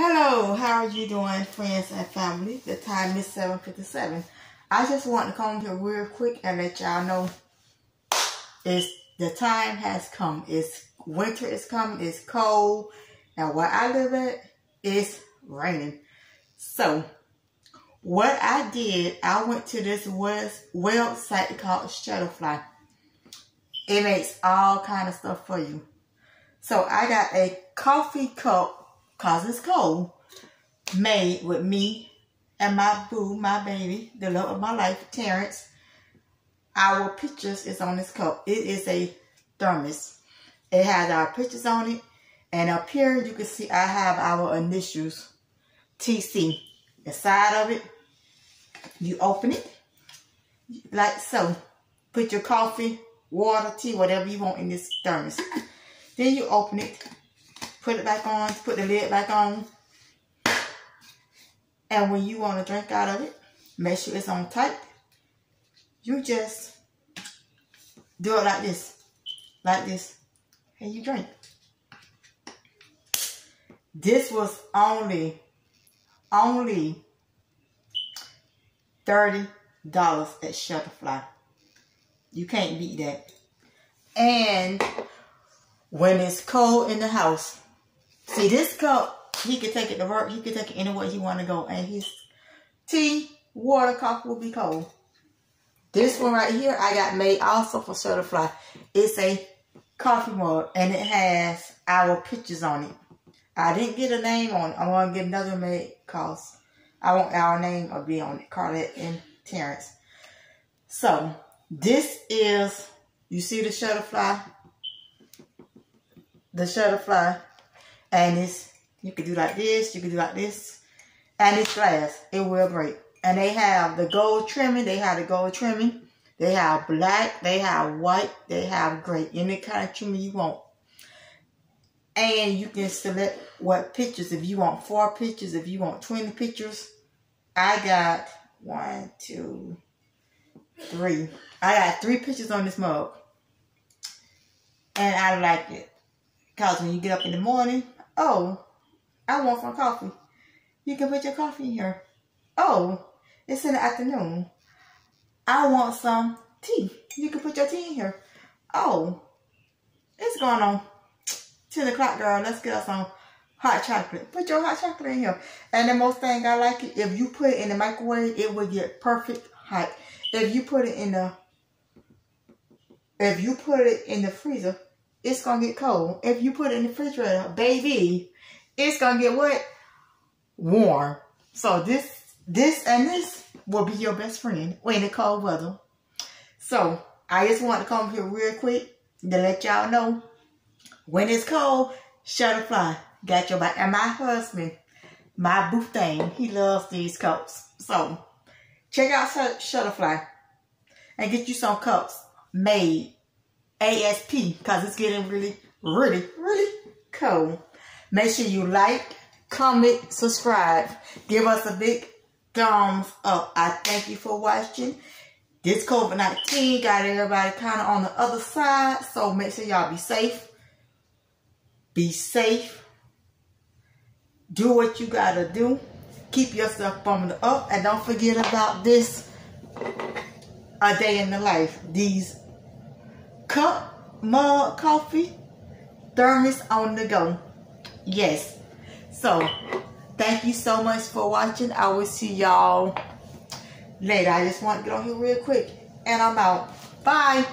Hello, how are you doing, friends and family? The time is 7.57. I just want to come here real quick and let y'all know it's, the time has come. It's winter is coming. It's cold. And where I live at, it's raining. So, what I did, I went to this website called Shutterfly. It makes all kind of stuff for you. So, I got a coffee cup cause it's cold, made with me and my boo, my baby, the love of my life, Terrence. Our pictures is on this cup. It is a thermos. It has our pictures on it. And up here, you can see I have our initials, TC. The side of it, you open it like so. Put your coffee, water, tea, whatever you want in this thermos. Then you open it put it back on, put the lid back on. And when you want to drink out of it, make sure it's on tight. You just do it like this, like this, and you drink. This was only, only $30 at Shutterfly. You can't beat that. And when it's cold in the house, See, this cup, he could take it to work. He could take it anywhere he want to go. And his tea, water, coffee will be cold. This one right here, I got made also for Shutterfly. It's a coffee mug, and it has our pictures on it. I didn't get a name on it. I'm going to get another made cause I want our name to be on it, Carlette and Terrence. So, this is, you see the Shutterfly? The Shutterfly and it's, you can do like this, you can do like this. And it's glass. It will break. And they have the gold trimming. They have the gold trimming. They have black. They have white. They have gray. Any kind of trimming you want. And you can select what pictures. If you want four pictures, if you want 20 pictures. I got one, two, three. I got three pictures on this mug. And I like it. Because when you get up in the morning, Oh, I want some coffee. You can put your coffee in here. Oh, it's in the afternoon. I want some tea. You can put your tea in here. Oh, it's going on 10 o'clock, girl. Let's get us some hot chocolate. Put your hot chocolate in here. And the most thing I like it, if you put it in the microwave, it will get perfect hot. If you put it in the, if you put it in the freezer, it's to get cold. If you put it in the refrigerator, baby, it's to get what? Warm. So this, this and this will be your best friend in the cold weather. So I just want to come here real quick to let y'all know when it's cold, Shutterfly got your back. And my husband, my boo thing, he loves these cups. So check out Shutterfly and get you some cups made ASP because it's getting really, really, really cold. Make sure you like, comment, subscribe. Give us a big thumbs up. I thank you for watching. This COVID-19 got everybody kind of on the other side. So make sure y'all be safe. Be safe. Do what you got to do. Keep yourself bumming up. And don't forget about this. A day in the life. These cup, mug, coffee, thermos on the go. Yes. So, thank you so much for watching. I will see y'all later. I just want to get on here real quick. And I'm out. Bye.